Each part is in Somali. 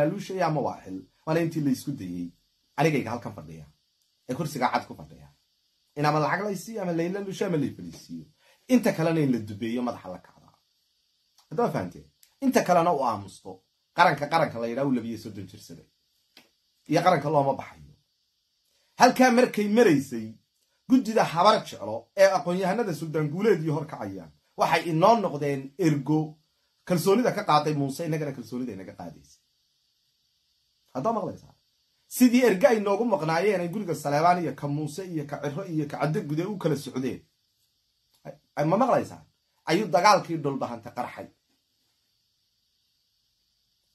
laaluushay ama waa xil? Waana intii laysku dayey anigayga halkan fadhiya. Ee kursigaa cad ku fadhiya. In ama lacag laysiiyo ama laylaluusho ama layfadhiisiiyo inta kalena in la dubeeyo madaxa la kacdaa haddama fahamteen inta kalena u aamusto. Qaranka qaranka la yidhaha u labiyo soddon jirsaday iyo qaranka looma baxayo. Halkaa markay maraysay guddida habar jeclo ee aqoon-yahanada suldaan guuleedii hor kacayaan waxay inoo noqdeen ergo. Kalsoonida ka qaaday muuse innagana kalsoonida inaga qaadaysa haddaa maqlaysaa sidii erge ay noogu maqnaayeen ay guriga saleebaan iyo ka muuse iyo ka ciro iyo ka caddo u kala socdeen. Ma maqlaysaa ayuu dagaalkii dhulbahanta qarxay.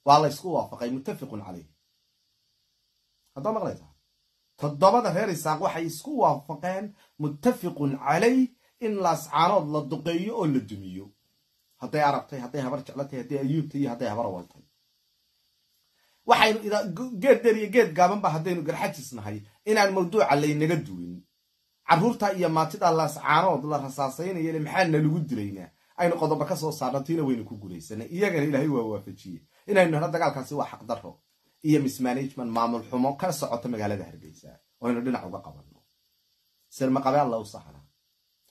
Waa laysku waafaqay muttafiqun caleyh haddaa maqlaysaa toddobada reer isaaq waxay isku waafaqeen muttafiqun caleyh in laascaanood la duqeeyo oo la dumiyo. Hadday arabtay hadday habar jeclatay hadday ayuubtay iyo hadday habar waltay waxaynu geed dheer iyo geed gaabanba haddaynu garxajis nahay inaan mawduuca laynaga duwin. Carruurta iyo maatida laascaanood la rasaasaynayale maxaana lagu dilaynaa? Aynu qodobo ka soo saarna tiina waynu ku gulaysanay iyagana ilaahay waa waafajiye inaynu helo dagaalkaasi waa xaqdarro iyo mismanagement maamul xumo ka socota magaalada hargeysa. Oo aynu dhinac uga qabanno. Sirmaqabe alla u sahra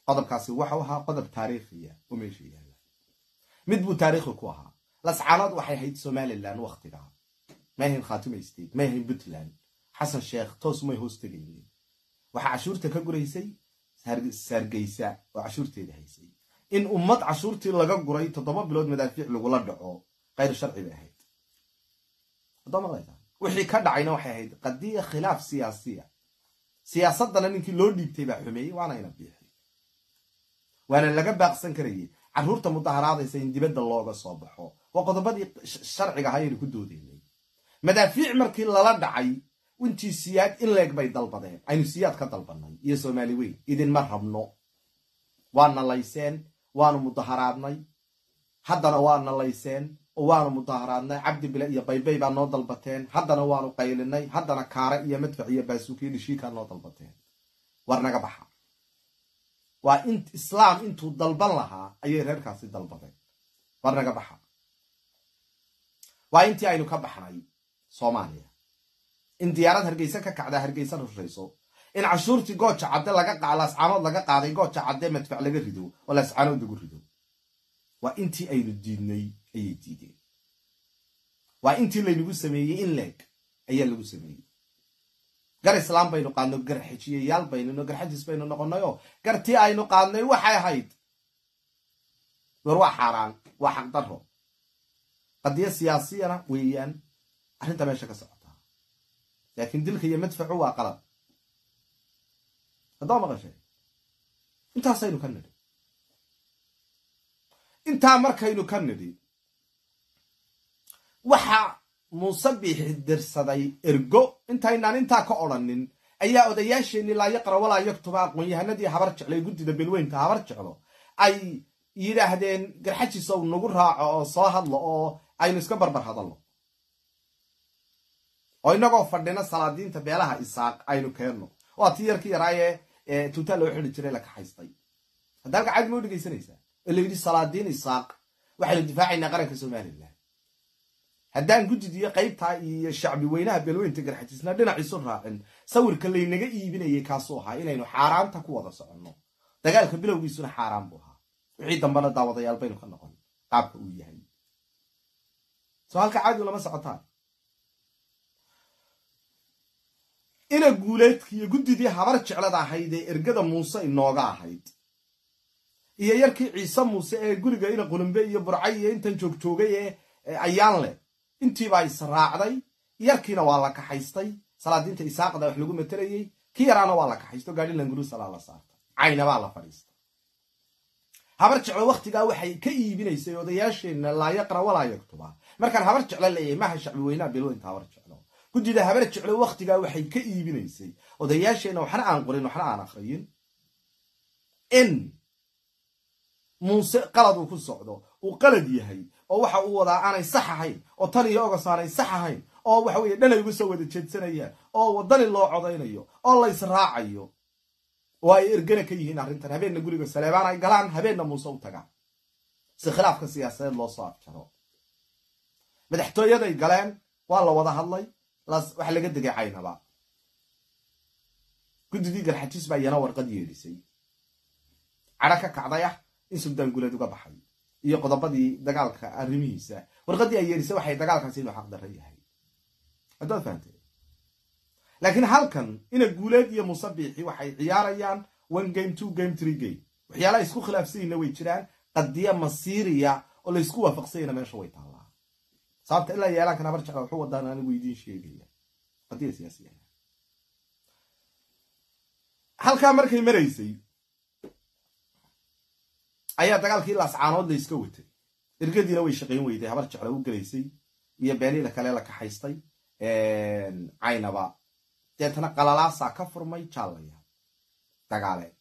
qodobkaasi waxau ahaa qodob taariikhiya oo meesha yaalla. Mid buu taariikhi ku ahaa. Lascaanood waxay ahayd somalilan wakhtigaa may ahayn khaatuma state ahayn puntland xasan sheekh toos may hoos tegaynin waxaa cashuurta ka guraysay saargeysa oo cashuurteeda haysay in ummad cashuurtii laga guray toddoba bilood madaafiic lagula dhaco kayr sharci ahayd wixii ka dhacayna waxay ahayd qadiya khilaaf siyaasiya siyaasadana ninkii loo dhiibtay baa xumeeyey waana ina biixi waana laga baaqsan karayay carruurta mudaharaadaysa in dibadda looga soo baxo waa qodobadii sharciga ahaa aynu ku doodaynay madaafiic markii lala dhacay wintii siyaad in leeg bay dalbadeen. Aynu siyaad ka dalbanay iyo soomaali weyn idinma rabno. Waana layseen waanu mudaharaadnay. Haddana waana layseen oo waanu mudaharaadnay. Cabdi bile iyo baybay baa noo dalbateen. Haddana waanu qaylinay. Haddana kaare iyo madfac iyo baasuukiyo dhishiikaa noo dalbateen. War naga baxa. Waa in islaam intuu dalban lahaa ayay reerkaasi dalbadeen. War naga baxa. Waa intii aynu ka baxnay soomaaliya. In diyaarad hargeysa ka kacdaa hargeysa rushayso in cashuurtii gooja cadde laascaanood laga qaaday gooja cadde madfac laga rido oo laascaanood lagu rido. Waa intii aynu diidnay ayay diideen. Waa intii laynagu sameeyey in leeg ayaa lagu sameeyey. Gar islaam baynu qaadno gar xejiyayaal baynno garxajis baynu noqonnayoo gartii aynu qaadnay waxay ahayd. War waa xaaraan waa xaqdarro qadiyo siyaasiyana weeyaan arrinta meesha ka socotaa laakiin dilka iyo madfacu waa qalad haddaa maqashay intaasaynu ka nidhi intaa markaynu ka nidhi waxa muuse biixi dirsaday ergo intaynaan intaa ka odrhanin ayaa odayaasheenii laa yaqra walaa yaktuba aqoon-yahanadii habar jeclay guddida belweynka habar jeclo ay yidhaahdeen garxajisow nagu raaco oo soo hadlo oo aynu iska barbar hadalno oo inagoo fadhina salaadiinta beelaha isaaq aynu keenno. Waa tii yarkii yaraayee tuutaa loo xidi jiray la kaxaystay hadda halka cadi ma u dhegaysanaysaa oo la yidhi salaadiin isaaq. Waxaynu difaacaynaa qaranka somalilan haddaan guddidiyo qaybtaa iyo shacbi weynaha beelweynta garxajisna dhinaciisu raacin sawirka laynaga iibinayay kaasuu ahaa inaynu xaaraanta ku wada soconno. Dagaalka bilowgiisuna xaaraan buu ahaa. Wixii dambena daawadayaal baynu ka noqon qaabka uu yahay. Soo halka caadigu lama socotaan ina guuleedkiiyo guddidii habar jeclada ahayd ee ergada muuse inooga ahayd. Iyo yarkii ciise muuse ee guriga ina qulumbe iyo burcay iyo intan joogjoogay ee ayaan leh. Intiibaa israacday yarkiina waa la kaxaystay. Salaadiinta isaaqda wax lagu matelayey kii yaraana waa la kaxaysto gaadhi langurusalaa la saartay. Caynabaa la fadhiistay. Habar jeclo wakhtigaa waxay ka iibinaysay odayaasheenna laa yaqra walaa yaktuba markaan habar jeclo leeyahay maha shacbi weynaa bilweynta habar jeclo guddida habar jeclo wakhtigaa waxay ka iibinaysay. Odayaasheenna waxna aan qorin waxna aan akhriyin. In muuse qalad uu ku socdo uu qalad yahay oo waxa uu wadaa aanay sax ahayn oo tan iyo ogos aanay sax ahayn oo waxa weye dhan ay uga soo wada jeedsanayaan oo wadani loo codaynayo oo la ysraacayo oo ay ergana ka yihiin arrintan habeenna guriga saleebaan ay galaan habeenna muuse u tagaan. Si khilaafka siyaasadeed loo soo afjaro. Madaxtooyaday galeen waa la wada hadlay waxa laga degay caynaba guddidii garxajis baa iyana warqad yeedhisay cadho ka kacday ah in suldaan guleed uga baxay. Iyo qodobadii dagaalka arrimihiisa. Warqaddii ay yeedhisay waxay dagaalkaasi inuu xaqdarra yahay. Haddaad fahamtee. Laakiin halkan ina guuleed iyo musabiixi waxay ciyaarayaan one game two game three game. Waxyaalaha isku khilaafsanyina way jiraan qadiya masiiriya oo laysku waafaqsanyana meesha way taallaa sababta ilaa yeelaankan habar jecla wuxuu wadaan anigu idiin sheegaya qadiya siyaasiya halkaa markay maraysay ayaa dagaalkii laascaanood la iska watay ergadiina way shaqayn weyday habar jecla u gelaysay iyo beelida kale la kaxaystay. Caynaba. Deetana qalalaasaa ka furmay jaallaya. Dagaaleed.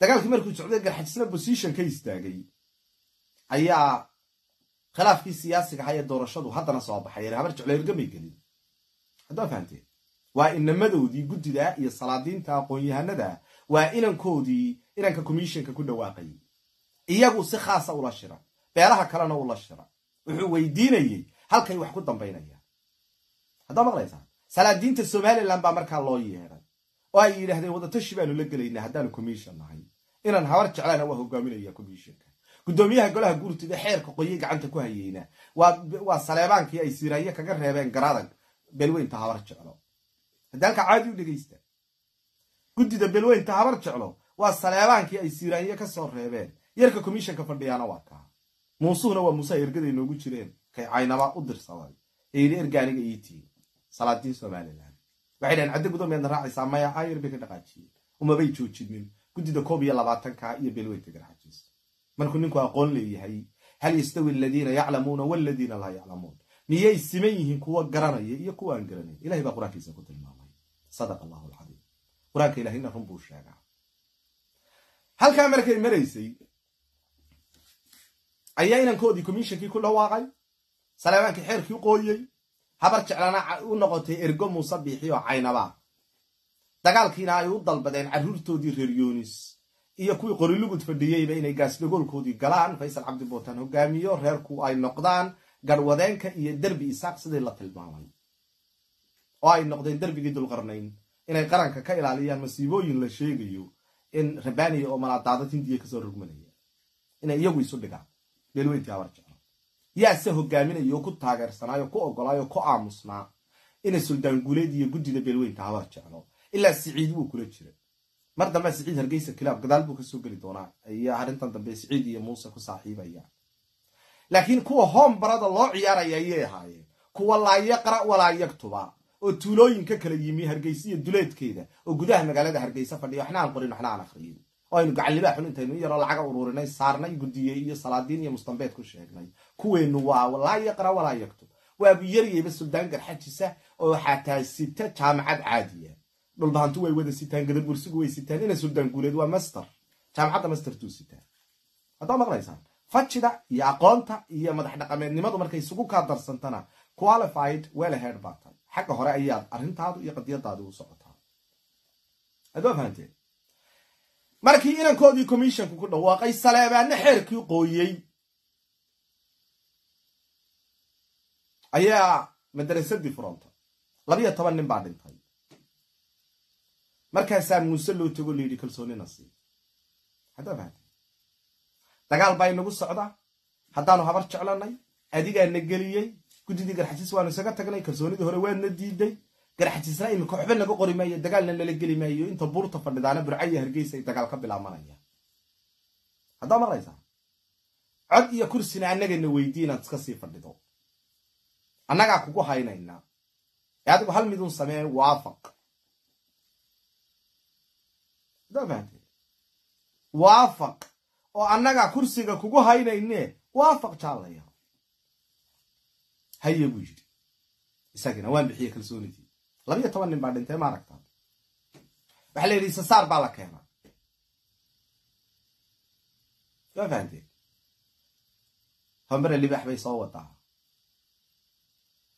Dagaalkii markuu socday garxajisna bosition ka istaagay. Ayaa khilaafkii siyaasiga ahaa ee doorashadu haddana soo baxay. Habar jeclo ergamay gelin. Haddaa fahamteen waa inamadoodii guddida iyo salaadiinta aqoon-yahanada waa inankoodii inanka commissionka ku dhawaaqayay iyagu si khaasa ula shira beelaha kalena ula shira. Wuxuu weydiinayey halkay wax ku dambaynayaan haddaa maqlaysaa? Salaadiinta somalilan baa markaa loo yeedhay oo ay yidhaahdeen wadatashi baanu la gelaynaa haddaanu commission nahay. Inaan habar jeclaana waa hogaaminaya commissionka guddoomiyaha golaha guurtida xeerka qoyey gacanta ku hayeyna. Waa saleebaankii ay siraaye kaga reebeen garadag. Belweynta habar jeclo. Haddii halkaa caadi u dhegaysta. Guddida belweynta habar jeclo. Waa saleebaankii ay siraanye ka soo reebeen. Yarka commissionka fadhiyaana waa kaa. Muusuhuna waa muuse ay ergaday noogu jireen. Kay caynaba u dirsaday. Ee ergaaniga iitiin salaadiin somalilan waxay dhaheen cadde gudoomiyaadna raacaysaa maya ayar bay ka dhaqaajiyeen. Umabay joojinin guddida koob iyo labaatanka iyo belweynta garxajiis markuu ninku aqoon leeyahay hal yastawi aladiina yaclamuuna waladiina laa yaclamuun? Miyay siman yihiin kuwa garanaya iyo kuwa aan garanayn ilahay baa qur'aankiisa ku tilmaamay. Sadaq allahu alcadiim. Qur'aanka ilahayna run buu sheegaa. Halkaa markay maraysay ayaa inankoodii commishonkii ku dhawaaqay saleebaankii xeerkii qooyey habar jeclana u noqotay ergo muuse biixi oo caynaba. Dagaalkiina ay u dalbadeen carruurtoodii reer yoonis iyo kuwii qorilugud fadhiyeyba inay gaasdhagoolkoodii galaan faysal cabdi bootaan hogaamiyo reerku ay noqdaan garwadeenka iyo derbi isaaq sidii la tilmaamay. Oo ay noqdeen derbigii dulqarnayn inay qaranka ka ilaaliyaan masiibooyin la sheegayo in rabaniya oo malaadaadad hindiya ka soo rogmanaya inay iyagu isu dhigaan. Beelweyntii habar jeclo yaase hogaaminaya ku taageersanaayo ku ogolaayo ku aamusnaa. Inay suldaan guuleed iyo guddida beelweynta habar jeclo ilaa siciid wuu kula jira mar dambe siciid hargeysa kilaab gadaal buu ka soo geli doonaa. Iyo arrintan dambe siciid iyo muuse ku saaxiibayaan laakiin kuwa hoom barada loo ciyaaraya ayay ahaayeen. Kuwa laa yaqra oo tuulooyinka kala yimi hargeysa iyo duleedkeeda oo gudaha magaalada hargeysa fadhiya waxna aan qorin waxna aan akhriyin. Oo aynu gacallibaa xun intaynu yaroo lacaga ururinay saarnay guddiyey iyo salaadiin iyo mustambeed ku sheegnay. Kuweennu waa laa yaqra walaa yaktub waabu yaryayba suldaan garxajisa oo xataa sita jaamacad caadiya dhulbahantu way wada sitaan gadabursigu way sitaan ina suldaan guuleed waa master. Jaamacadda mastertuu sitaan. Haddaa maqlaysaan? Fajida iyo aqoonta iyo madax dhaqameednimadu markay isugu kaa darsantana qualified welahead baa tahay xagga hore ayaad arrintaadu iyo qadiyadaadi u socotaa haddoo fahanteen? Markii inankoodii commissionku ku dhawaaqay saleebaanna xeerkii qooyey ayaa madarasadii furanta labiyo toban nin baa dhintay markaasaa muuse loo tago layidhi kalsoonina sii haddaa fahanteen dagaal baa inagu socda haddaanu habar jeclanay adigaa na geliyey. Guddidii garxajiis waanu isaga tagnay. Kalsoonidii hore waadna diiday. Garxajiisna iminka waxba naga qori maayo. Dagaalna nala geli maayo. Inta buurta fadhidaana burcaya hargeysa dagaal ka bilaabanayaan haddaa maqlaysaa cod iyo kursina annagana weydii inaad iska sii fadhido. Annagaa kugu haynaynaa ee adigu hal midun samee waafaq fahamtee waafaq. Oo annagaa kursiga kugu haynayne waafaq jaallaya haye buu yidhi. Isagina waan bixiye kalsoonidii. Labiyo toban nin baa dhintay ma aragtaa waxaa la yidhi isasaar baa la keenaa. Waa fahamteen hambere libax bay soo wadaa.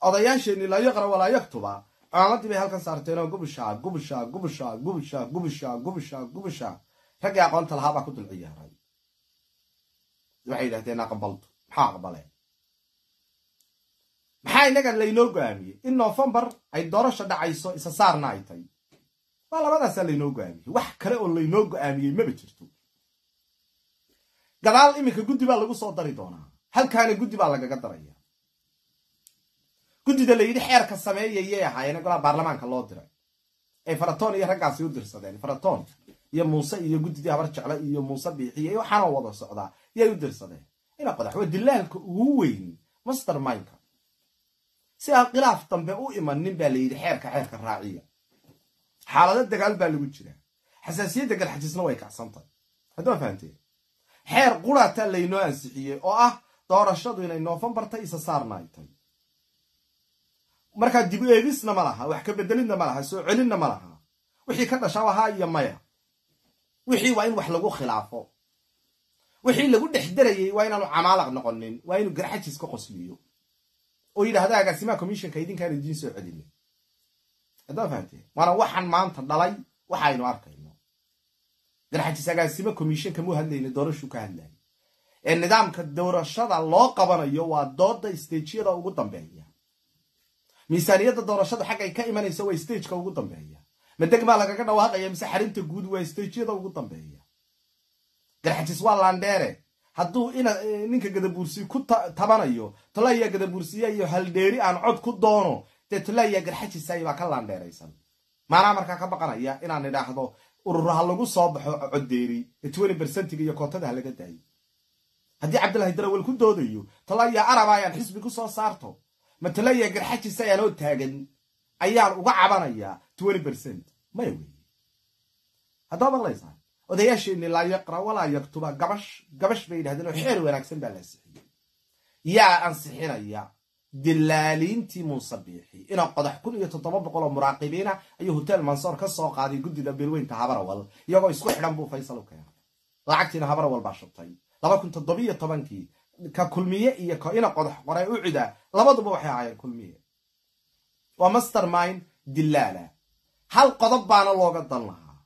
Odayaasheenii laa yaqra walaa yaktuba caamadii bay halkan saarteenoo gubushaa gubushaa gubushaa gubushaa gubushaa gubushaa gubushaa raggii aqoonta lahaa baa ku dul ciyaaray. Waxay yidhahdeen aqbaltu maxaa aqbaleen maxaa innaga laynoo go'aamiyey? In noofembar ay doorasha dhacayso isa saarna ay tahy waa labadaasaa laynoo go'aamiyey. Wax kale oo laynoo go'aamiyey maba jirto. Gadaal iminka guddi baa lagu soo dari doonaa. Halkaana guddi baa lagaga daraya guddida la yidhi xeerka sameeyayay ahaayeen golaa baarlamaanka loo diray. Ay faratoon iyo raggaasi u dirsadeen faratoon iyo muuse iyo guddidii habar jecle iyo muuse biixiye iyo waxaanoo wada socdaa yay u dirsadeen. Ina qodax waa dilaalka ugu weyn master mindka si aan khilaaf dambe u imanin baa la yidhi xeerka xeerka raaciya. Xaalado dagaal baa lagu jiraa xasaasiyadda galxajisna way kacsantahy haddama fahanteen xeer quraata laynoo ansixiyey oo ah doorashadu inay noofembarta isa saarna markaa dib eegisna ma laha wax ka bedelidna ma laha soo celinna ma laha. Wixii ka dhasha ahaa iyo maya. Wixii waa in wax lagu khilaafo. Wixii lagu dhex darayey waa inaanu camaalaq noqonin waa inuu garxajis ka qosliyo oo yidhahda agaasimaha commissionka idinkaan idiin soo celina haddama fahamteen waana waxaan maanta dhalay waxaynu arkayno. Garxajis agaasimo commissionka muu hadlayna doorashuu ka hadlaya ee nidaamka doorashada loo qabanayo waa dooda stejyada ugu dambeeya miisaaniyadda doorashada xaggay ka imanaysa waa stageka ugu dambeeya. Ma degmaa lagaga dhawaaqaya mise xarinta guud waa stejyada ugu dambeeya. Garxajis waa laandheere hadduu ninka gadabuursi ku tabanayo tolaya gadabuursiya iyo haldheeri aan cod ku doono dee tolaya garxajisay baa ka laandheeraysan maanaa markaa ka baqanaya inaan idhaahdo urur ha lagu soo baxo coddeeri ee twenty bersentiga iyo kootada ha laga daayo. Haddii cabdillahi darawel ku doodayo tolaya araba ayaan xisbi ku soo saarto ma tolaya garxajis ayaanoo taagan ayaan uga cabanayaa maya weeye haddaba maqlaysaa odayaasheenni laa yaqra walaa yaktuba gabash gabash bay yidhahdeen oo xeer wanaagsan baa la ansixiyey yaa ansixinaya dilaaliintii muuse biixi inaa qodax kun iyo toddoba boqol oo muraaqibiina ayuu hotel mansoor ka soo qaaday guddida beelweynta habarawal iyagoo isku xidhan buu faysal u keenay. Lacagtiina habarawal baa shubtay laba kun toddobiyo tobankii ka kulmiye iyo ina qodax qoray u cida labaduba waxay ahaayeen kulmiye. Waa master mind dilaala hal qodob baana looga dan lahaa.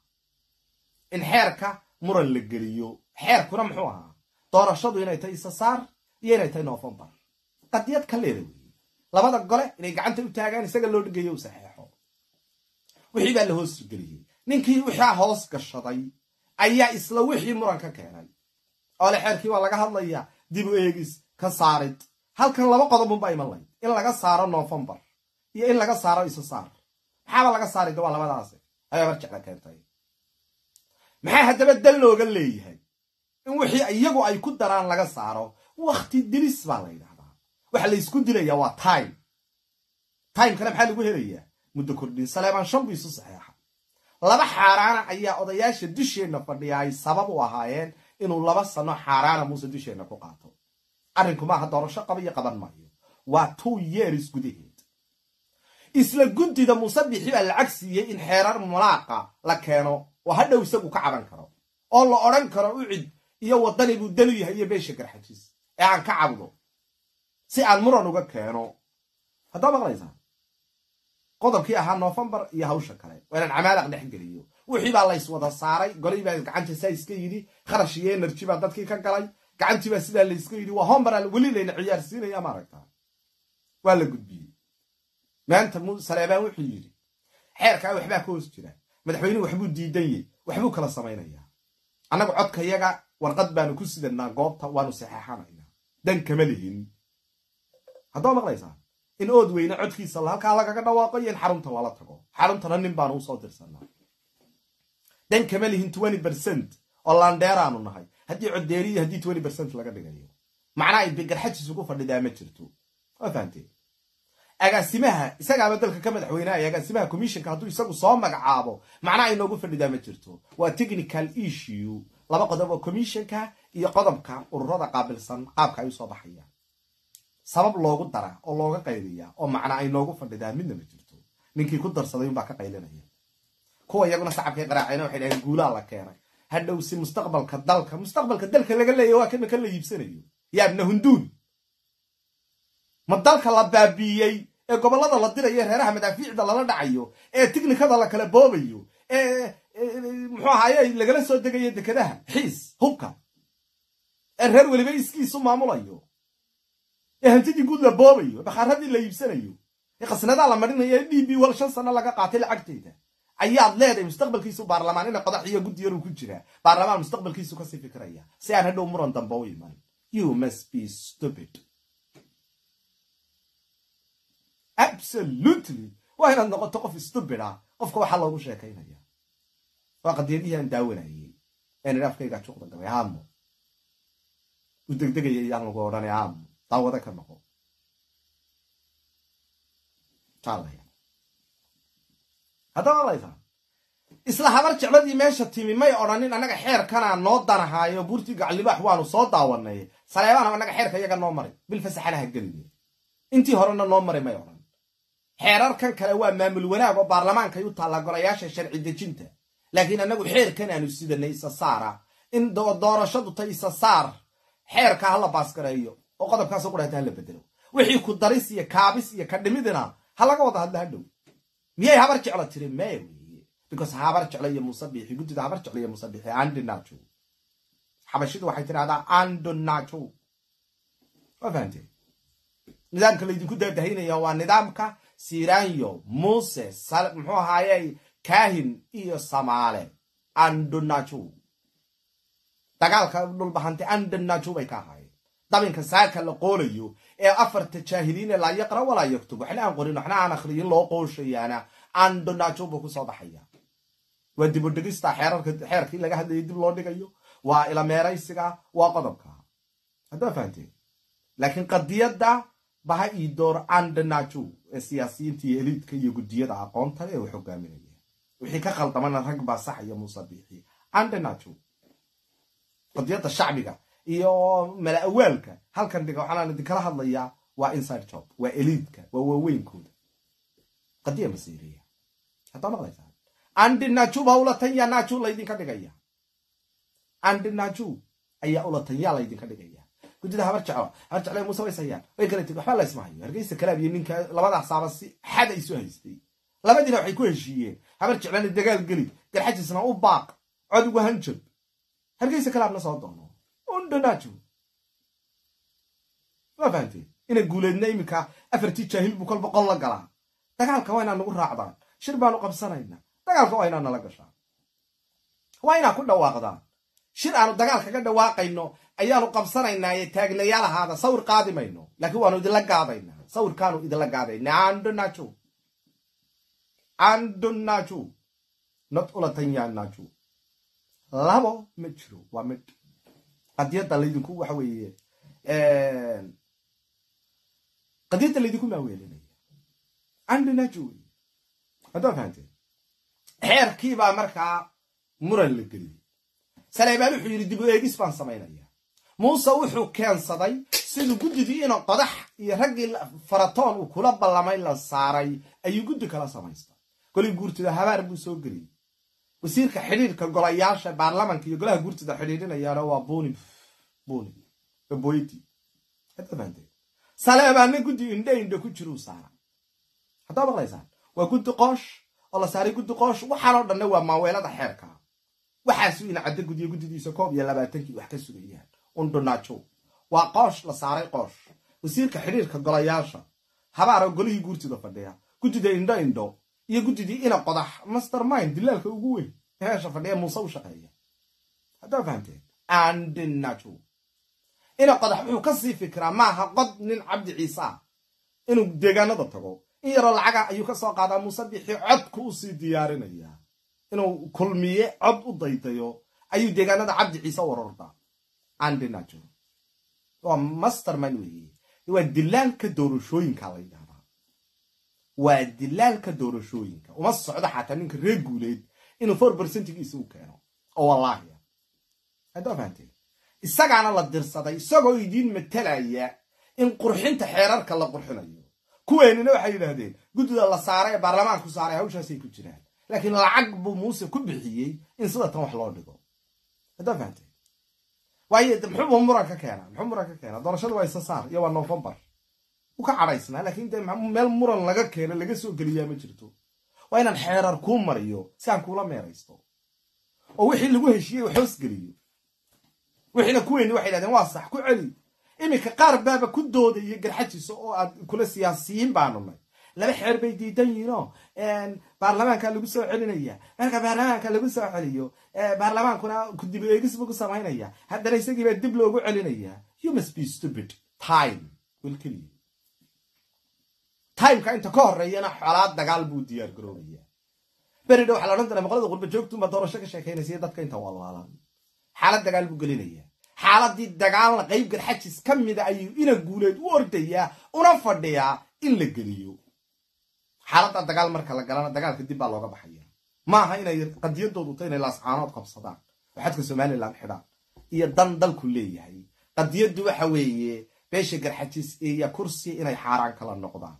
In xeerka muran la geliyo. Xeerkuna muxuu ahaa doorashadu inay tahay isasaar iyo inay tahay noofembar qadiyad ka leeda weeye. Labada gole inay gacanta u taagaan isaga loo dhigayo u saxeexo. Wixii baa la hoos geliyey. Ninkii wixaa hoos gashaday ayaa isla wixii muran ka keenay. Oole xeerkii waa laga hadlayaa dib u eegis ka saarid. Halkan laba qodobunbaa iman layd in laga saaro noofembar iyo in laga saaro isasaar maxaaba laga saari de waa labadaasi? Ayaa mar jecla keentay maxaa haddaba dal looga leeyahay? In wixii iyagu ay ku daraan laga saaro wakti dilis baa la yidhahdaa waxa la ysku dilayaa waa time. Timekana maxaa lagu helayaa? Muddo kordhin saleebaan shan bu isu saxeexa laba xaaraana ayaa odayaasha dusheenna fadhiya ay sabab u ahaayeen inuu laba sano xaaraana muuse dusheenna ku qaato. Arrinku maaha doorasho qaba qaban maayo. Waa two years gudaheed. Isla guddida muuse bixi baa lacag siiyey in xeerar mulaaqa la keeno. Oo hadhow isagu ka caban karo. Oo la odhan karo ucid iyo waddani buu danu yahay iyo beesha garxajiis ee aan ka cabdo. Si aan muran uga keeno. Haddaa maqlaysaa qodobkii ahaa noofembar iyo hawsha kale. Waa inaan camaalaq dhex geliyo. Wixii baa lays wada saaray. Golay baa gacanta saa iska yidhi kharash iyo baa dadkii ka galay gacantii baa sidaa layska yidhi waa hombaraa weli layna ciyaarsiinaya ma aragtaa waa la gudbiyey. Maanta saleebaan wuxuu yidhi xeerkaa waxbaa ka hoos jira. Madaxweynuhu waxbuu diidanye waxbuu kala samaynayaa. Annagu codkayaga warqad baanu ku sidanaa goobta waanu saxeexanaynaa dan kama lihin. Haddaba maqlaysaa? In ood weyne codkiisa halkaa lagaga dhawaaqo iyo in xarunta lala tago. Xaruntana nin baanu u soo dirsanaa. Dan kama lihin bercent oo laandheeraanu nahay. Haddii coddeeriyo haddii twenty bercent laga dhigayo. Macnaa ay bigarxajiis ugu fadhidaa ma jirto. Waa agaasimaha isagaaba dalka ka madaxweyneaya agaasimaha commissionka hadduu isagu soo magacaabo macnaa ay noogu fadhidaa ma jirto. Waa technical issue. Laba qodob oo commissionka iyo qodobka ururada qaabilsan qaabka ay u soo baxayaan. Sabab loogu dara oo looga qayliya oo macnaa ay noogu fadhidaa midna ma jirto. Ninkii ku darsaday unbaa ka qaylinaya. Kuwa iyaguna sacabkay qaraaceen waxay dhaheen guulaa la keenay hadhow si mustaqbalka dalka. Mustaqbalka dalka laga leeya waa kan la iibsanayo. Yaabna hunduun ma dalka la baabiiyey ee gobollada la dirayo reeraha madaafiicda lala dhacayo ee tiknikada la kala boobayo ee muxuu ahaaye lagala soo degayo dekedaha xiis hubka. Ee reer weliba iskiisu maamulayo. Ee hantidii guud la boobayo bakaaradii la iibsanayo. Ee khasnadaa la marinayo ee d wal shan sano laga qaatay lacagteyda ayaad leedahay mustaqbalkiisu baarlamaan ina qodax iyo guddi yaruu ku jiraa baarlamaan mustaqbalkiisu ka sii fikiraya. Si aan hadhow muran dambe u iman. You must be stupid. Absolutely. Waa inaad noqoto qof stupid ah qofka waxaa loogu sheekaynaya. Waa qadiyadihii aan daawanayay een afkaygaa juuqda gabay haamo u degdegaya iyaan lagu odhanay haamo daawada ka noqo haddaba laytaa isla habar jecladii meesha timi may odhanin annaga xeerkanaa noo danahaayo buurtii gaclibaax waanu soo daawanay. Saleebaana annaga xeerka iyaga noo maray. Bil fasaxanaha geline intii horena noo maray may odhan xeerarkan kale waa maamul wanaag oo baarlamaankay u taallaa golayaasha sharci dejinta. Laakiin annagu xeerkan aanu sidanay isa saara. In doorashadu ta isa saar. Xeerka hala baasgareeyo oo qodobkaas qudhata hala bedelo. Wixii ku daris iyo kaabis iyo ka dhimidina ha laga wada hadla hadhow miyay habar jeclo tiri maya weye because habar jeclo iyo musabixi guddida habar jeclo iyo musabixi andinajo xabashidu waxay tidhahdaa andonajo waa fahamtee nidaamka laydinku daadahaynaya waa nidaamka siranyo muse muxuu ahaaye kahin iyo samaale. Andonajo dagaalka dhulbahante andonajo bay ka ahaayeen dabinka saaka la qoolayo ee afarta jaahiliine laa yaqra walaa yaktub waxna aan qorin waxna aan akhriyin loo qooshayaana andonajo buu ku soo baxaya waa dibudhigista xeerkii laga hadlayay dib loo dhigayo waa ilameeraysiga waa qodobka. Haddaba fahamteen laakiin qadiyadda baha ii door andonajo ee siyaasiyiinta iyo eliidka iyo guddiyada aqoonta ee uu hogaaminaya wixii ka khaldamana rag baa sax iyo musabiixi andonajo qadiyadda shacbiga iyo mala awaalka halkan waxaan idinkala hadlayaa waa inside job waa eliidka waa waaweynkooda. Qadiya masiiriya haddaa maqlaysaa? Andinaju baa ulatan yaa naju laydinka dhigaya andinaju ayaa ulatan yaa laydinka dhigaya guddida habar jeclo habar jeclo muuse way sayaan way kala tegi waxba laysma hayo. Hargeysa kalaab iyo ninka labadaas saaba si xada isu haystay. Labadiina waxay ku heshiiyeen. Habar jeclana dagaal geli garxajisna u baaq codigu hanjab. Hargeysa kalaabna soo doono undanajo waa fahamtee ina guuleedna iminka afartii jaahil buu kol boqol la galaa dagaalka waa inaa nagu raacdaan shir baanu qabsanaynaa. Dagaalka waa inaa nala gashaan. Waa inaa ku dhawaaqdaan. Shir aanu dagaal kaga dhawaaqayno ayaanu qabsanaynaaye taagnayaal ahaada sawir qaadi mayno laakiin waanu idinla gaadaynaa sawirkaanu idinla gaadaynaa andonajo andonajo not ulatanyanajo labo ma jiro waa mid qadiyadda laydinku waxa weeye qadiyadda laydinku maaweelinaya andinajo wey haddaa fahamteen xeerkiibaa markaa muran la geliyey. Saleebaan wuxuu yidhi dib u eegis baan samaynaya muuse wuxuu keensaday siduu guddidii ina qodax iyo raggii faratoon uu kula ballamay la saaray ayuu guddi kala samaystay. Golii guurtida habaar buu soo geliyey. Wasiirka xidhiirka golayaasha baarlamanka iyo golaha guurtida xidhiidhinayaana waa buni buni boyti haddaa fahamteen saleebaanna guddi indhe indhe ku jiruu saara haddaa maqlaysaan waa guddi qoosh oo la qoosh waxaanoo dhanna waa maaweelada xeerka waxaasu ina cadda gudiyo koob iyo labaatankii wax ka sugayaan waa qoosh qoosh wasiirka xidhiirka golayaasha habaaroo golihii guurtida fadhiya guddida indho indho iyo guddidii ina qodax master mind. Dilaalka ugu weyn heesha fadhiya muuse u shaqeeya haddaa fahamteen andinajo ina qodax wuxuu ka sii fikiraa maaha qod nin cabdi ciise ah. Inuu deegaanada tago. In yaroo lacaga ayuu ka soo qaadaa muuse bixi codku u sii diyaarinayaa inuu kulmiye cod u daydayo ayuu deegaanada cabdi ciise warordaa andinajo waa masterman weeye. Waa dilaalka doorashooyinka la yidhahdaa waa dilaalka doorashooyinka. Uma socdo xataa ninka reer guuleed inuu four percentigiisa u keeno. Oo wallaahi. Haddaa fahamteen isagaana la dirsaday isagoo idiin matalaya in qurxinta xeerarka la qurxinayo. Kuweenina waxay yidhaahdeen guddida la saaray ee baarlamaanku saaray hawshaasay ku jiraan. Laakiin lacag buu muuse ku bixiyey in sida tan wax loo dhigo. Haddaa fahamteen waayo muxuu muran ka keenaa? Muxuu muran ka keenaa? Doorashada waa isa saar iyo waa novembar u ka cadhaysnaa laakiin de meel muran laga keeno laga soo geliyaa ma jirto. Waa inaan xeerar kuu mariyo si aan kuula meeraysto. Oo wixii lagu heshiiyey wax hoosgeliyo wixiina kuweyni waxay yidhahdeen waa sax ku celi. Iminka qaar baaba ku doodaya garxajiso oo aad kula siyaasiyiin baanu laba xeer bay diidan yihiinoo baarlamaanka lagu soo celinaya marka baarlamaanka lagu soo celiyo baarlamaankuna kudib eegis buu samaynaya haddana isagiibaa dib loogu celinaya you must be stupid. Time will kill you. Timeka inta ka horeeyana xolaad dagaal buu diyaar garoobaya beridha waxaa la odhan doonaa boqolada qurba joogtunba doorasho ka sheekaynaysa dadka inta walwaalan xaalad dagaal buu gelinaya. Xaaladii dagaalna qayb garxajis ka mida ayuu ina guuleed u ordayaa una fadhiyaa in la geliyo. Xaaladda dagaal marka la galana dagaalka dib baa looga baxaya. Maaha inay qadiyadoodu ta inay laascaanood qabsadaan oo xadka somalilan xidhaan iyo dan dalku leeyahay. Qadiyaddu waxa weeye beesha garxajis iyo kursi inay xaaraan kala noqdaan.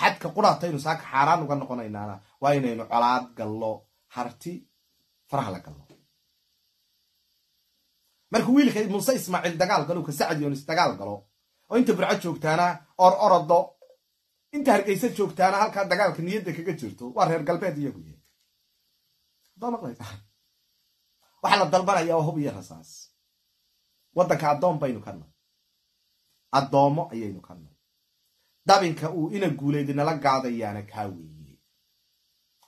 Xadka quraataynu saaka xaaraan uga noqonaynaana waa inaynu colaad gallo harti faraha la gallo markuu wiilka muuse ismaaciil dagaal galo ka sacad yoonis dagaal galo. Oo inta burco joogtaana or orodo inta hargeysa joogtaana halkaa dagaalka niyadda kaga jirto waa reer galbeed iyagu yahay waxaa la dalbanaya waa hub iyo rasaas. Waddanka addoon baynu ka nay addoommo ayaynu ka nay dabinka uu ina guuleedi nala gaadayaana kaa weeye.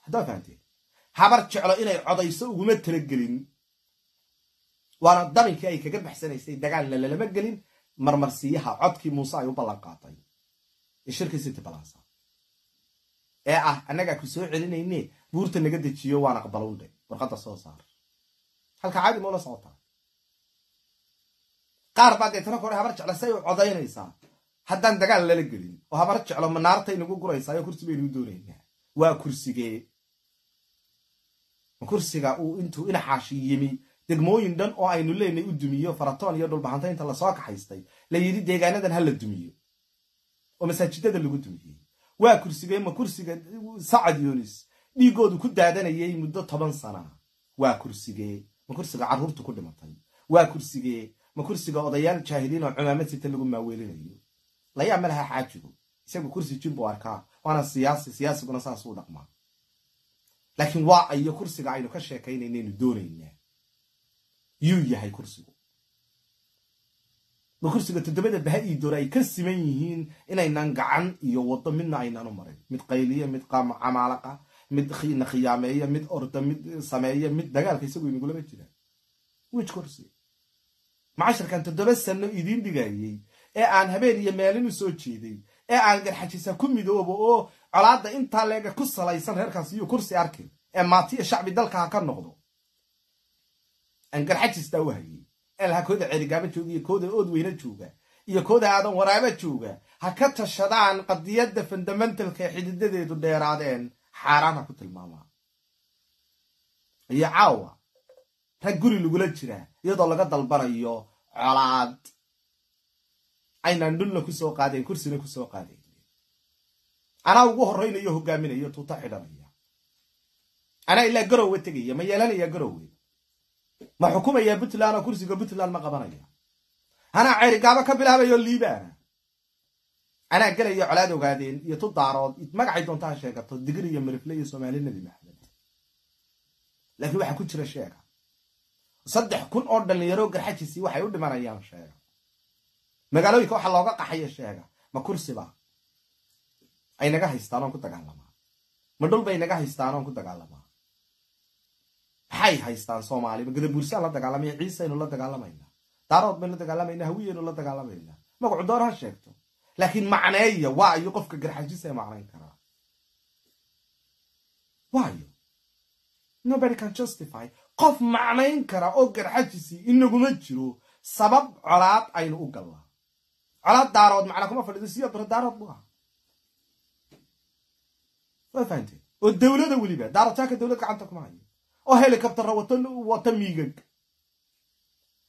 Haddaa fahanteen habar jeclo inay codayso uguma talagelin waana dabinkii ay kaga baxsanaysay dagaalna lalama gelin marmarsiiyaha codkii muuse ay u ballan qaatay. Ee ah annagaa ku soo celinayne buurta naga dejiyo waan aqbalowndhe warqadda soo saar. Halka caadi ma socotaa qaar baa deetana kore habar jeclo say u codaynaysaa. Haddaan dagaal lala gelin oo habar jeclo manaartay nagu guraysaa oo kursi baynagu doonaynaa. Waa kursigee. Kursiga uu intuu inaxaashi yimi degmooyin dhan oo aynu leenay u dumiyo faratoon iyo dhulbahanta inta la soo kaxaystay la yidhi deegaanadan ha la dumiyo. Oo masaajidada lagu dumiyey waa kursigee ma kursiga sacad yunis. Dhiigoodu ku daadanayay muddo toban sana. Waa kursigee ma kursiga carruurtu ku dhimatay. Waa kursigee ma kursiga odayaal jaahiliin oo cumaamad sita lagu maaweelinayo. Layaa ma laha xaajigu? Isagu kursi jin buu arkaa waana siyaasi siyaasiguna saasuu dhaqmaa. Laakiin waa ayo kursiga aynu ka sheekaynaynaaynu doonaynaa yuu yahay kursigu. Ma kursiga toddobada baha ii doora ay ka siman yihiin inaynan gacan iyo waddo midna aynaan u marin. Mid qayliya mid camaalaqa mid na khiyaameeya mid orda mid sameeya mid dagaalka isagu inagulama jiraan wij kursi? Macashirkan toddoba sanno idiin dhigayey ee aan habeen iyo maalin u soo jeeday ee aan garxajisa ku midoobo oo colaadda intaa leega ku salaysan reerkaas iyuu kursi arkin ee maatiya shacbi dalka ha ka noqdo aan garxajistaa u hayey lahaa kooda ceeligaaba jooga iyo kooda ood weyne jooga iyo kooda aadan waraaba jooga ha ka tashadaan qadiyadda fundamentalka ee xididadeedu dheeraadeen xaaraan ha ku tilmaamaa iyo caawa rag guri lagula jiraa iyadoo laga dalbanayo colaad aynaan dhulna ku soo kursina ku soo anaa ugu horraynayo hogaaminayo tuuta xidhanaya anaa ilaa garowe tegaya ma yeelanaya garowe ma xukumayaa puntland oo kursiga puntland ma qabanaya anaa ceerigaabo ka bilaabayo liibaana anaa gelaya colaad ogaadeen iyo tu daarood magacay doontaa sheegato digir iyo marifle iyo soomaali nebi maxamed. Laakiin waxaa ku jira sheega. Saddex kun oo dhallinyaro garxajisi waxay u dhimanayaan sheega. Magaalooyinka waxaa looga qaxaya sheega. Ma kursiba. Ay naga haystaan oon ku dagaalamaa ma dhul bay naga haystaan oon ku dagaalamaa maxay haystaan soomaali ma gadabuursaan la dagaalamaya ciisaynu la dagaalamayna daarood baynu la dagaalamayna hawiyaynu la dagaalamayna magacu door ha sheegto laakiin macneeya waayo qofka garxajis ee macnayn karaa waayo nobody can justify. Qof macnayn kara oo garxajisi inaguma jiro sabab colaad aynu u gallaa colaad daarood macna kuma fadhido siyo bare daarood bu aha waa fahanteen oo dowladda weliba daaroodtaaka dowlad gacanta kuma hayo oo helicoptera wata miigag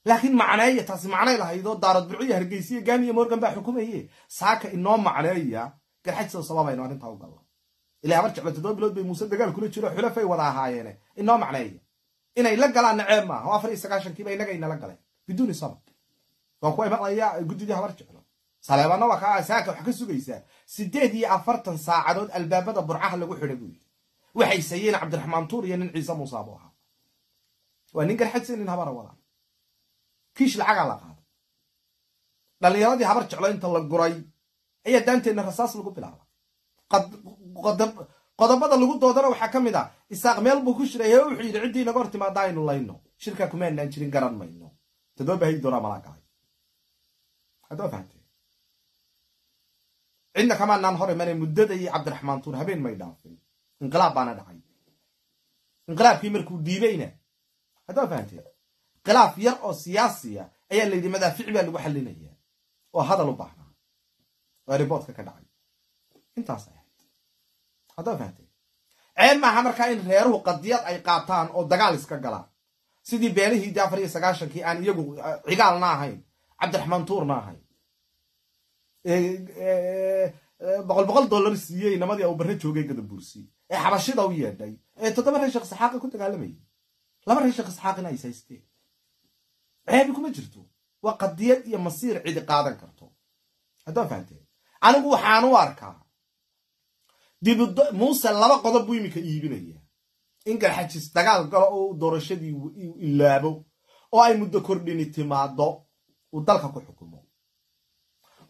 laakiin macneeya taasi macnay lahaydoo daarood burciya hargeysiya gaaniya morgan baa xukumaye saaka inoo macneeya garxajisoo sababaynu arrintaa u galla ilaa habar jeclo toddoba bilood bay muuse dagaal kula jiro xulafay wada ahaayeene inoo macneeya. Inay la galaan naceeb maaha oo afar iyo sagaashankiiba inaga inala galeen biduuni sabab. Waa kuwa maqlaya guddidii habar jeclo. Saleebaana waa kaa saaka wax ka sugaysaa sideed iyo afartan saacadood albaabada burcaha lagu xidhay buu yidhi waxay sayeen cabdiraxmaan tuur iyo nin ciise muusa buu ahaa. Waa nin garxajse nin habara wada. Kiish lacagaa la qaaday dhallinyaradii habar jeclo inta la guray. Ayaa daanteenna rasaas lagu bilaaba qodobada lagu doodana waxaa ka mid ah isaaq meel buu ku shiraya wuxuu yidhi ciddii inaga hor timaada aynu layno. Shirkaa kumaanaan jirin garan mayno. Toddoba hay doonaa malaa galay. Haddaba cidna kamaanaan hor imana muddada iyo cabdiraxmaan tuur habeen may dhaafin inqilaab baana dhacay inqilaabkii markuu dhiibayna haddaba fahamtee khilaaf yar oo siyaasiya ayaa la madaafic baa lagu xalinaya oo hadal u baahnaa waa riboodka ka dhacay intaas ay ahayd haddaba fahamtee ceeb maaha markaa in reeruhu qadiyad ay qaataan oo dagaal iska galaan sidii beenihii dee afar iyo sagaashankii aan iyagu cigaalna ahayn cabdiraxmaan tuurna ahayn boqol boqol dollar siiyey namadii au barre joogay gadabuursi ee xabashida u yeedhay. Ee toddoba reer sheekh isxaaqa ku dagaalamayay laba reer sheekh isxaaqina is haysteen. Ceebi kuma jirto. Waa qadiyad iyo masiir cidi qaadan karto. Haddaba fahamteen anigu waxaan u arkaa. Muuse laba qodob buu iminka iibinaya. In garxajis dagaal galo oo doorashadii ilaabo oo ay muddo kordhini timaado uu dalka ku xukumo.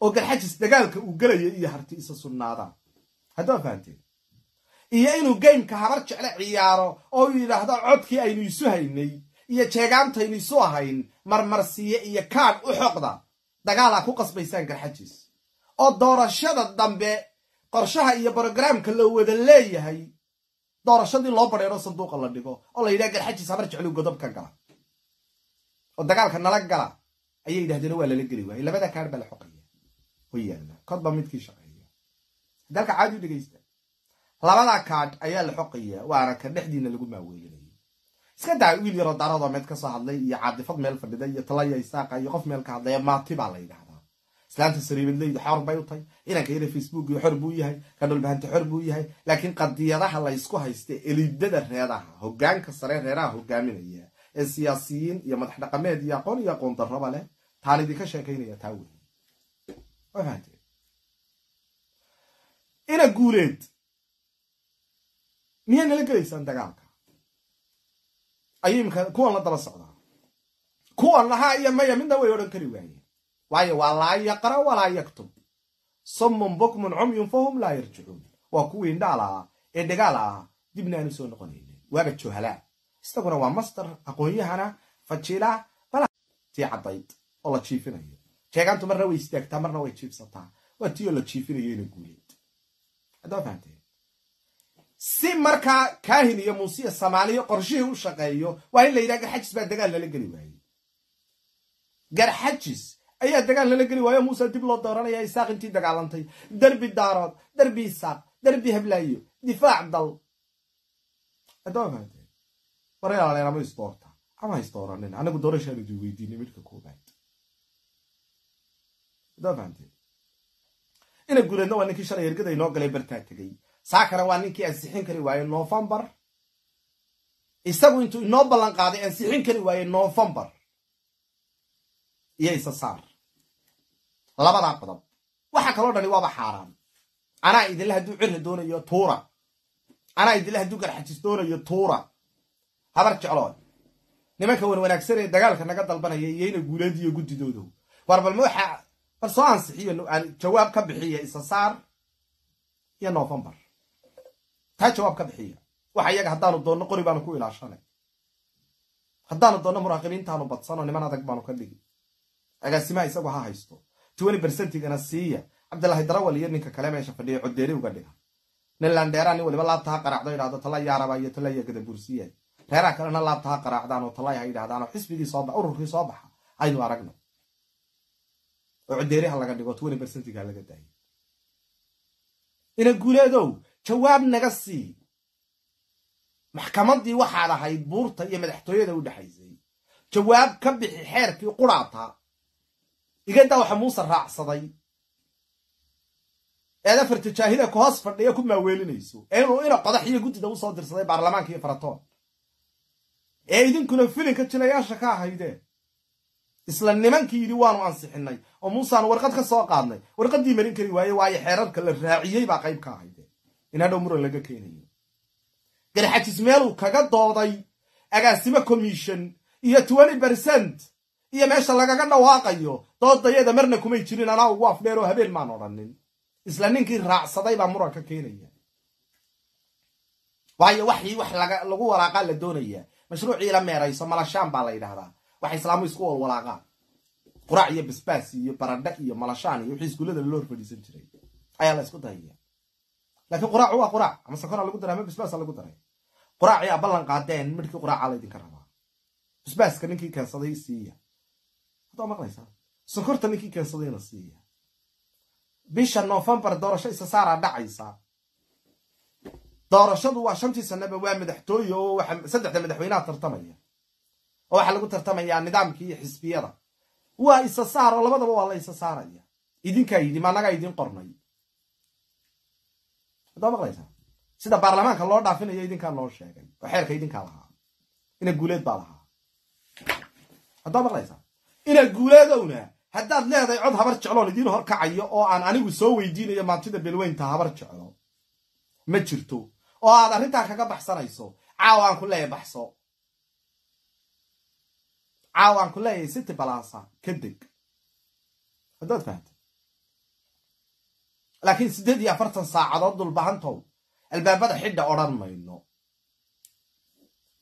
Oo garxajis dagaalka uu gelaya iyo harti isa sugnaadaan haddaba fahamteen iyo inuu geymka habar jecle ciyaaro oo uu yidhaahdo codkii aynu isu haynay iyo jeegaantaynu isu ahayn marmarsiiye iyo kaadh u xoqda. Dagaalaa ku qasbaysaan garxajis oo doorashada dambe qorshaha iyo brogramka la wada leeyahay doorashadii loo badheero sanduuqa la dhigo oo la yidhaha garxajis habar jeclu godob ka gala. Oo dagaalka nala gala ayay yidhahdeen waa lala geli waayey labada kaadh baa la xoqaya oo yaalla kodba midkii shaqeeya. Dalka caadi u dhegaysta labada kaadh ayaa la xoqaya waana ka dhexdiina lagu maaweelinaya iska daa wiil yaroo daaradoo meed ka soo hadlay iyo caadifad meel fadhida iyo talaya isaaqa iyo qof meel ka hadlaya maati baa la yidhahdaa islaanta sariibadleydu xor bay u tahay. Inanka yara facebookiyo xor buu yahay ka dhulbahanta xor buu yahay. Laakiin qadiyadaha la ysku haysta elidada reeraha hogaanka sare reeraha hogaaminaya ee siyaasiyiin iyo madax dhaqameed iyo aqoon iyo aqoon darraba leh taan idinka sheekaynaya taa wey ina guuleed miyaa nala gelaysaan dagaalka ayay imika kuwan la daba socdaa kuwan lahaa iyo maya midna way odhan kari waayeen waayo waa laa yaqra walaa yaktub summun bukmun cumyun fahum laa yarjicuun waa kuwii indhaala ee dhagaala ah dibna aanu soo noqonaynin waaba johalaa isaguna waa master aqoon-yahana fajila tii caddayd oo la jiifinayo jeegaantu marna way istaagtaa marna way jiifsataa waa tii oo la jiifinayo ina guuleed haddaba fahamteen si markaa kaahin iyo muusiya soomaaliya qorshihii u shaqeeyo waa in la yidhaha garxajis baa dagaal lala geli waayey. Garxajis ayaa dagaal lala geli waayo muuse dib loo dooranaya isaaq intii dagaalantay. Derbi daarood derbi isaaq derbi heblaayo difaac dal. Fahamteen warayaaleen ama isdoorta ama isdooranin anagu doorashaan idin weydiinay midka koobaad haddaba fahamteen ina guuleedna waa ninkii shalay ergada inoo galay bartaa tegey saakana waa ninkii ansixin kari waaye novembar isagu intuu inoo ballan qaaday ansixin kari waaye novembar iyo isa saar labadaa qodob. Waxa kaloo dhani waaba xaaraan. Anaa idinle hadduu cirri doonayo tuura. Anaa idinle hadduu garxajis doonayo tuura. Habar jecloo nimanka wan wanaagsan ee dagaalka naga dalbanaya iyo ina guuleediyo guddidoodu war bal mwaxa bal soo ansixiyo jawaab ka bixiya isa saar iyo novembar taa jawaab ka bixiya waxa iyaga haddaanu doonno qori baanu ku ilaashanay. Haddaanu doonno muraaqibiintaanu badsano niman adag baanu ka dhigi agaasimaha isagu ha haysto. Twenty bercentigana siiya. Cabdilaahi darawal iyo ninka kale meesha fadhiya codeeri uga dhiga. Nin landheeraa nin waliba laabta ha qaraacdo idhahdo tala yaaraba iyo tala yagada bursiya reeraha kalena laabta ha qaraacdaan oo talay ha yidhahdaanoo xisbigii soo baxa ururkii soo baxa aynu aragno. Oo codeeri laga dhigo twenty bercentig ha laga daayo ina guuleedow jawaab naga sii. Maxkamaddii waxaad ahayd buurta iyo madaxtooyada u dhexaysay jawaab ka bixi xeerkii quraata. Igadaa waxa muuse raacsaday. Eed afarta jaahida ku hoos fadhiya ku maaweelinayso. Ee inuu ina qodax iyo guddida u soo dirsaday baarlamaanka iyo faratoon. Ee idinkuna filinka jilayaasha ka ahaydeen isla nimankii yidhi waanu ansixinay. Oo muuseaanu warqad ka soo qaadnay. Warqaddii marin kari waaye waayo xeerarka la raaciyey baa qayb ka ahaydeen in hadhow muran laga keenayo garxajis meeluu kaga dooday agaasimo commission iyo twenty bercent iyo meesha lagaga dhawaaqayo doodayada marna kumay jirin anaa ugu afdheer oo habeen maan odhanin isla ninkii raacsaday baa muranka keenaya. Waayo waxii wax lagu walaaqaa la doonaya. Mashruucii la meerayso malashaan baa la yidhahdaa waxa islaamu isku walwalaaqaan quraac iyo basbaas iyo baradha iyo malashaan iyo wixii iskuullada loo hor fadhiisan jiray. Ayaa la isku dayaya laakiin quraacu waa quraac. Ama sakora lagu daray ama basbaasa lagu daray. Quraacii a ballan qaadeen midhkii quraaca laydinka rabaa basbaaska ninkii keensaday siiya. Haddaa maqlaysaa sonkorta ninkii keensadayna siiya. Bisha noofembar doorasho isa saaraa dhacaysa. Doorashadu waa shantii sanaba waa madaxtooye oo saddexda madaxweynaha tartamaya. Oo waxaa lagu tartamayaa nidaamkii iyo xisbiyada. Waa isa saar oo labadaba waa la isa saaraya. Idinkaa yidhi maanagaa idin qornay haddaa maqlaysaa sida baarlamaanka loo dhaafinayo idinkaa noo sheegay oo xeerka idinkaa lahaa ina guuleed baa lahaa. Haddaa maqlaysaa ina guuleedowna haddaad leedahay cod habar jecloon idiin horkacayo oo aan anigu soo weydiinayo maantida belweynta habar jeclo ma jirto. Oo aad arrintaa kaga baxsanayso caawaan ku leeyahay baxso. Caawaan ku leeyahay city balasa ka deg. Haddaad fahamta laakiin siddeed iyo afartan saacadood dulbahantow albaabada xidha odhan mayno.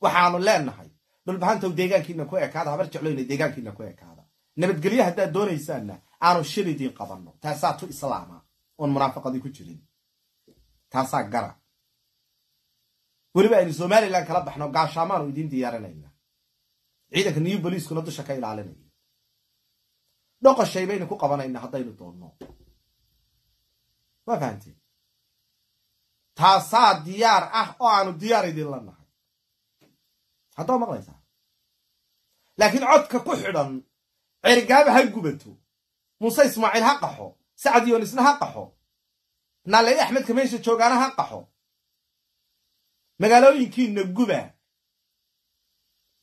Waxaanu leenahay dhulbahantow deegaankiina ku ekaada habar jecloyna deegaankiina ku ekaada. Nabadgelyo haddaad doonaysaanna aanu shil idiin qabanno. Taasaa tu islaama oon munaafaqadii ku jirin. Taasaa gara. Weliba aynu somalilan kala baxno gaashaamaanu idiin diyaarinayna ciidanka new boliiskuna dusha ka ilaalinaya dhoqoshay baynu ku qabanayna haddaynu doonno waa fahamteen taasaa diyaar ah oo aanu diyaar idinla nahay. Haddaa maqlaysaa laakiin codka ku xidhan cergaaba ha gubato. Muuse ismaaciil ha qaxo. Sacad yoonisna ha qaxo. Naaley axmedka meesha joogaana ha qaxo. Magaalooyinkiina guba.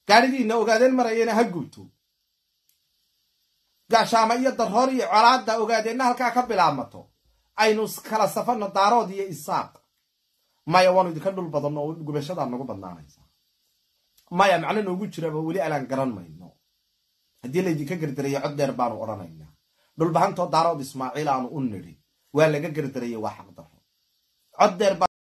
Gaadhidiina ogaadeen marayana ha gubto gaashaama iyo daroor iyo colaadda ogaadeenna halkaa ka bilaabmato aynu kala safanno daarood iyo isaaq. Maya waanu idinka dhul badanno oo gubashadaa nagu badnaanaysa maya macno noogu jiraba weli alaan garan mayno. Haddii laydinka gardaraya cod dheer baanu odhanaynaa dhulbahantoo daarood ismaaciil aanu u nidhi waa laga gardaraya waa xaqdarro cod dheer